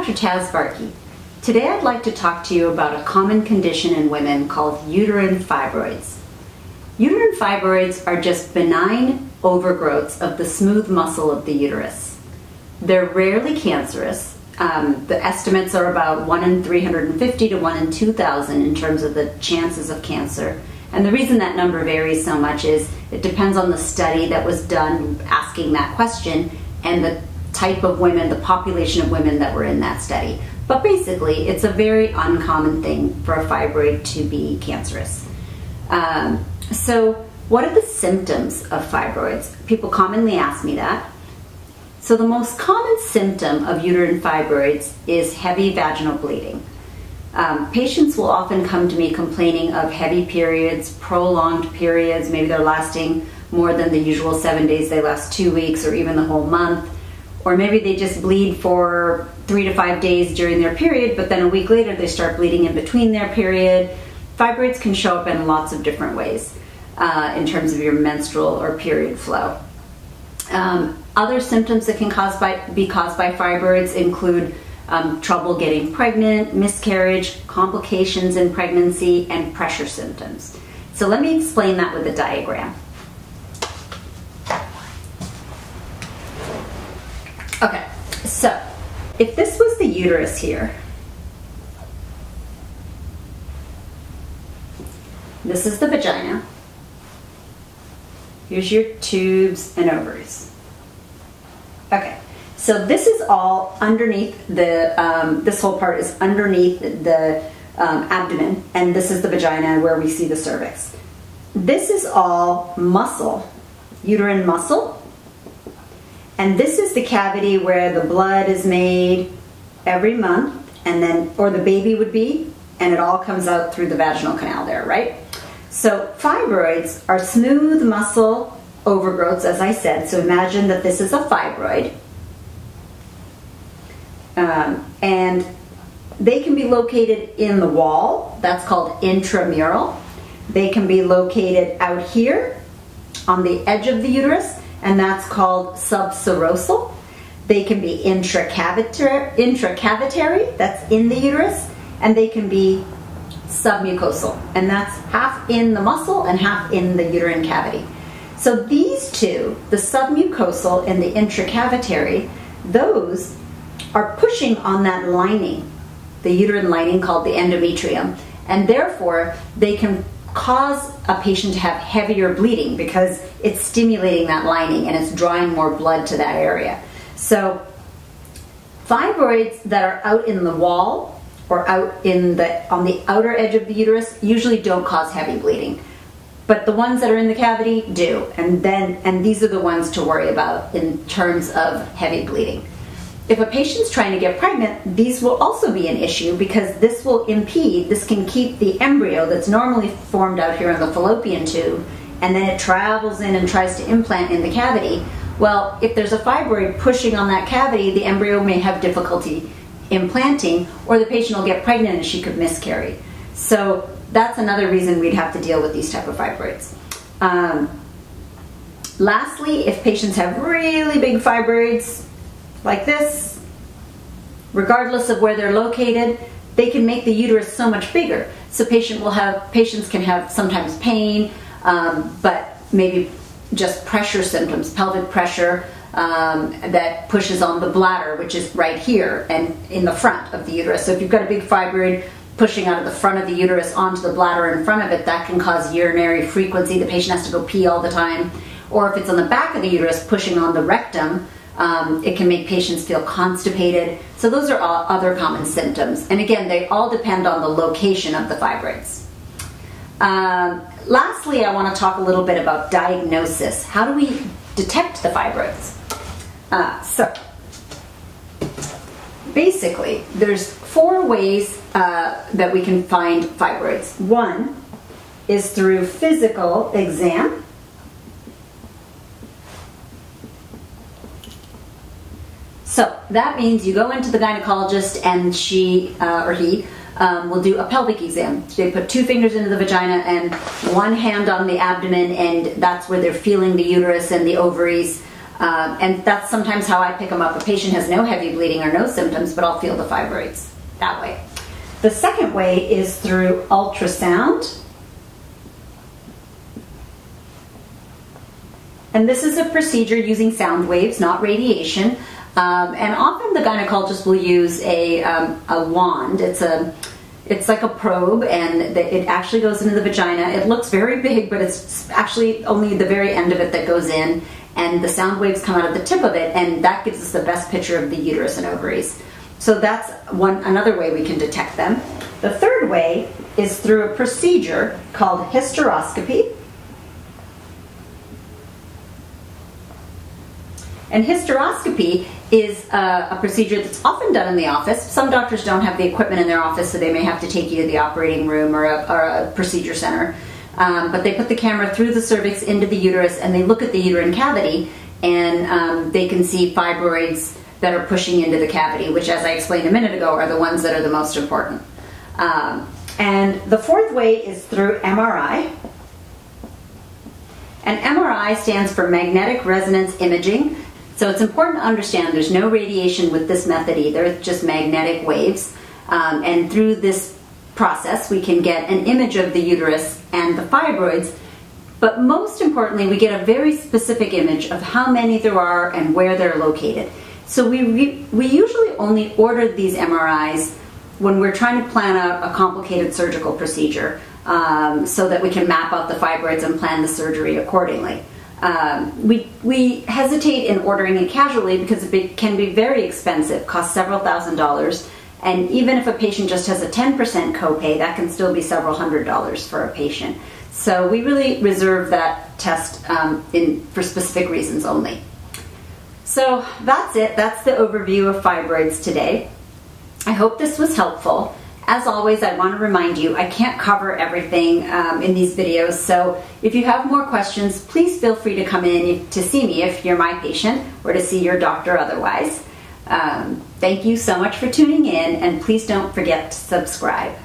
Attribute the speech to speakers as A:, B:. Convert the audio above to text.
A: Dr. Taz Varkey. Today I'd like to talk to you about a common condition in women called uterine fibroids. Uterine fibroids are just benign overgrowths of the smooth muscle of the uterus. They're rarely cancerous. Um, the estimates are about 1 in 350 to 1 in 2,000 in terms of the chances of cancer. And the reason that number varies so much is it depends on the study that was done asking that question and the type of women, the population of women that were in that study. But basically, it's a very uncommon thing for a fibroid to be cancerous. Um, so, what are the symptoms of fibroids? People commonly ask me that. So, the most common symptom of uterine fibroids is heavy vaginal bleeding. Um, patients will often come to me complaining of heavy periods, prolonged periods, maybe they're lasting more than the usual seven days, they last two weeks or even the whole month or maybe they just bleed for three to five days during their period, but then a week later they start bleeding in between their period. Fibroids can show up in lots of different ways uh, in terms of your menstrual or period flow. Um, other symptoms that can cause by, be caused by fibroids include um, trouble getting pregnant, miscarriage, complications in pregnancy, and pressure symptoms. So let me explain that with a diagram. Okay, so if this was the uterus here, this is the vagina. Here's your tubes and ovaries. Okay, so this is all underneath the, um, this whole part is underneath the um, abdomen, and this is the vagina where we see the cervix. This is all muscle, uterine muscle, and this is the cavity where the blood is made every month, and then, or the baby would be, and it all comes out through the vaginal canal there, right? So fibroids are smooth muscle overgrowths, as I said. So imagine that this is a fibroid. Um, and they can be located in the wall, that's called intramural. They can be located out here on the edge of the uterus, and that's called subserosal. They can be intracavitary, intracavitary, that's in the uterus, and they can be submucosal, and that's half in the muscle and half in the uterine cavity. So these two, the submucosal and the intracavitary, those are pushing on that lining, the uterine lining called the endometrium, and therefore they can cause a patient to have heavier bleeding because it's stimulating that lining and it's drawing more blood to that area. So fibroids that are out in the wall or out in the on the outer edge of the uterus usually don't cause heavy bleeding. But the ones that are in the cavity do. And then and these are the ones to worry about in terms of heavy bleeding. If a patient's trying to get pregnant, these will also be an issue because this will impede, this can keep the embryo that's normally formed out here in the fallopian tube, and then it travels in and tries to implant in the cavity. Well, if there's a fibroid pushing on that cavity, the embryo may have difficulty implanting, or the patient will get pregnant and she could miscarry. So that's another reason we'd have to deal with these type of fibroids. Um, lastly, if patients have really big fibroids, like this, regardless of where they're located, they can make the uterus so much bigger. So patient will have patients can have sometimes pain, um, but maybe just pressure symptoms, pelvic pressure um, that pushes on the bladder, which is right here and in the front of the uterus. So if you've got a big fibroid pushing out of the front of the uterus onto the bladder in front of it, that can cause urinary frequency. The patient has to go pee all the time. Or if it's on the back of the uterus pushing on the rectum, um, it can make patients feel constipated. So those are all other common symptoms. And again, they all depend on the location of the fibroids. Um, lastly, I want to talk a little bit about diagnosis. How do we detect the fibroids? Uh, so, basically, there's four ways uh, that we can find fibroids. One is through physical exam. So that means you go into the gynecologist and she uh, or he um, will do a pelvic exam. They put two fingers into the vagina and one hand on the abdomen, and that's where they're feeling the uterus and the ovaries. Um, and that's sometimes how I pick them up. A patient has no heavy bleeding or no symptoms, but I'll feel the fibroids that way. The second way is through ultrasound. And this is a procedure using sound waves, not radiation. Um, and often the gynecologist will use a, um, a wand. It's a it's like a probe and it actually goes into the vagina. It looks very big, but it's actually only the very end of it that goes in and the sound waves come out of the tip of it and that gives us the best picture of the uterus and ovaries. So that's one another way we can detect them. The third way is through a procedure called hysteroscopy. And hysteroscopy is a, a, procedure that's often done in the office. Some doctors don't have the equipment in their office, so they may have to take you to the operating room or a, or a procedure center. Um, but they put the camera through the cervix into the uterus and they look at the uterine cavity and um, they can see fibroids that are pushing into the cavity, which, as I explained a minute ago, are the ones that are the most important. Um, and the fourth way is through MRI. And MRI stands for magnetic resonance imaging. So it's important to understand there's no radiation with this method either, it's just magnetic waves. Um, and through this process, we can get an image of the uterus and the fibroids. But most importantly, we get a very specific image of how many there are and where they're located. So we, we usually only order these MRIs when we're trying to plan a, a complicated surgical procedure um, so that we can map out the fibroids and plan the surgery accordingly. Um, we, we hesitate in ordering it casually because it can be very expensive, cost several thousand dollars, and even if a patient just has a 10% copay, that can still be several hundred dollars for a patient. So we really reserve that test um, in, for specific reasons only. So that's it. That's the overview of fibroids today. I hope this was helpful. As always, I want to remind you, I can't cover everything um, in these videos, so if you have more questions, please feel free to come in to see me if you're my patient or to see your doctor otherwise. Um, thank you so much for tuning in, and please don't forget to subscribe.